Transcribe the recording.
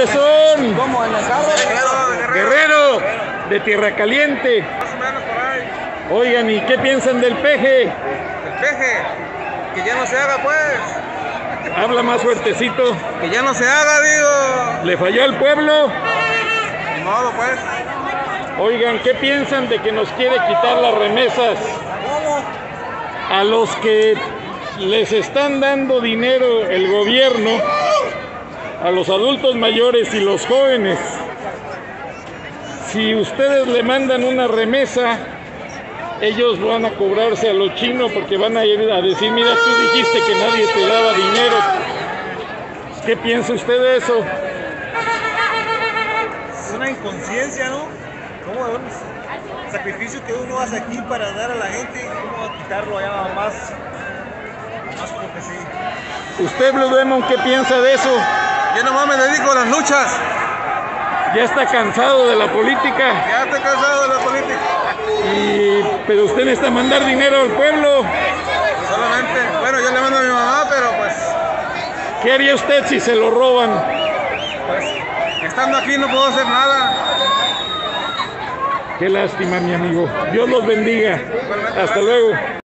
dónde son? ¿Cómo? ¿En el carro? Guerrero, de Tierra Caliente. Más o menos por ahí. Oigan, ¿y qué piensan del peje? El peje. Que ya no se haga, pues. Habla más fuertecito. Que ya no se haga, digo. ¿Le falló al pueblo? Ni modo, pues. Oigan, ¿qué piensan de que nos quiere quitar las remesas ¿Cómo? a los que les están dando dinero el gobierno, a los adultos mayores y los jóvenes? Si ustedes le mandan una remesa, ellos van a cobrarse a lo chino porque van a ir a decir, mira, tú dijiste que nadie te daba dinero. ¿Qué piensa usted de eso? Es una inconsciencia, ¿no? ¿Cómo? El sacrificio que uno hace aquí para dar a la gente, ¿cómo quitarlo allá más? Más porque sí. ¿Usted, Blue Demon, qué piensa de eso? Yo nomás me dedico a las luchas. ¿Ya está cansado de la política? Ya estoy cansado de la política. Y, pero usted necesita mandar dinero al pueblo. Solamente, bueno, yo le mando a mi mamá, pero pues, ¿Qué haría usted si se lo roban? pues, estando aquí no puedo hacer nada. Qué lástima, mi amigo. Dios los bendiga. Hasta luego.